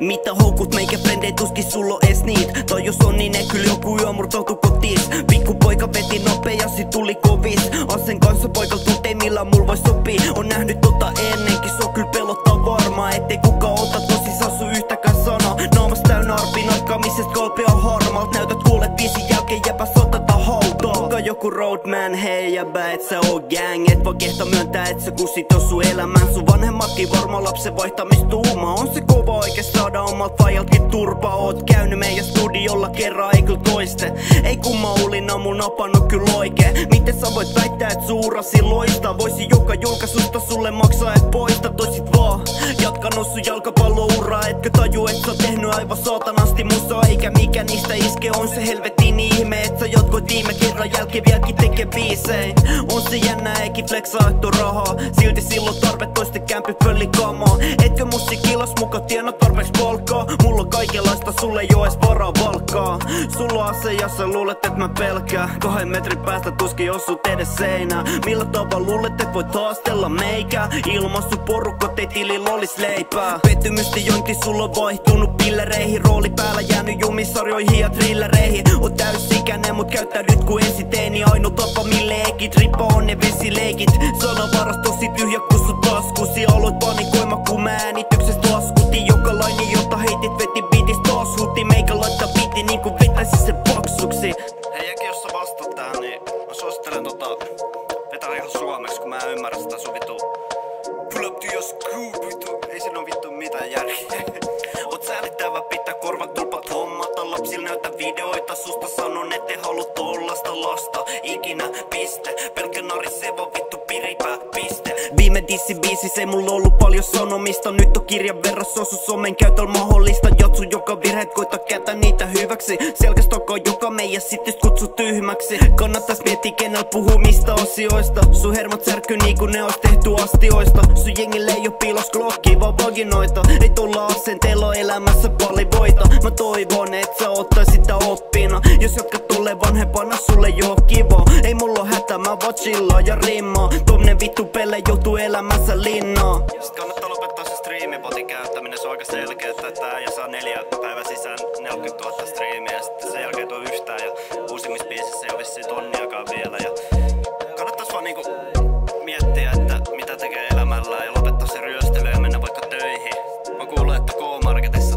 Mitä houkut meikä frendei tuski sulla es niit. Tai jos on niin kyllä joku yö murtautu kotis Pikku poika veti nopeasti tuli kovis. Asen kanssa poika tuntee millä mul voi sopii. On nähnyt tota ennenkin se on kyllä pelottaa varmaa Ettei kuka ota joku roadman hei jäbä et sä oo gang. Et voi kehta myöntää et sä kusit jos sun elämän. Sun vanhemmatkin varma lapsen vaihtamistuuma On se kova oikees saada omat fajaltkin turpa Oot käynyt meidän studiolla kerran ei kyllä toiste. Ei kun mä olin mun napannut kyllä oikee. Miten sä voit väittää et suurasi loista? Voisi joka julkaisusta sulle maksaa et poista Toisit vaan. Jatkanut sun jalkapallouraa Etkö taju et sä tehnyt aivan saatanasti mikä niistä iske. On se helvetin ihme Et sä jatkoit viime kerran jälkeen vieläkin tekee biisei On se jännä eikin flexaattu rahaa Silti silloin tarve toisten kämpi pölli kamaa. Etkö musiikkilas muka tienat tarpeeksi palkkaa Mulla on kaikenlaista sulle jo ees varaa valkkaa. Sulla ase ja sä luulet et mä pelkää Kahden metrin päästä tuskin osut edes seinää Millä tavalla luulet et voit haastella meikä Ilmastu porukko tei tilillä olis leipää. Pettymysten jointi sulla on vaihtunut pillereihin. Rooli päällä jäänyt jumissarjoihin ja thrillereihin On täysikäinen mut käyttäydyt ku esiteeni Ainut tapa mille ekit rippa on ne vesileikit. Sanavarastosi tyhjä kun sun taskusi Aloit panikoima kun mä äänityksestä laskutin. Jokalainen jota heitit veti biitis taas huuti Meikä laittaa biitti niinku vetäisi se paksuksi. Hei Jeki, jos sä vastaat tähän, niin mä suosittelen tota vetää ihan suomeksi, kun mä en ymmärrä sitä sun vittu Pull up to your scoop, vittu, ei siinä oo vittu mitään järkeä. Oot säälittävä videoita susta sanon ette halu tollasta lasta. Ikinä piste. Pelkkä nariseva vittu piripää piste. Viime dissi biisi se mulla ollut paljon sanomista. Nyt on kirjan verran sosu somen käytöllä mahdollista. Jatsu joka virheet koita käytä niitä hyväksi Selkäs takaa joka meidän sit kutsu tyhmäksi. Kannattais miettiä kenellä puhuu mistä asioista Sun hermot särky niinku ne ois tehty astioista. Sun jengille ei oo piilos klokki vaan vaginoita. Ei tulla asenteella elämässä pallivoita Mä toivon et sä ottais sitä oppina. Jos jatkat tulee vanhempana sulle joo kiva Ei mulla hätä mä vaan chillaa ja rimmaa. Tuomne vittu pelle joutuu elämässä linnaa. Sit kannattaa lopettaa se striimibotin käyttäminen, se on aika selkeä, että tää ja saa neljä päivän sisään. 40 000 marketes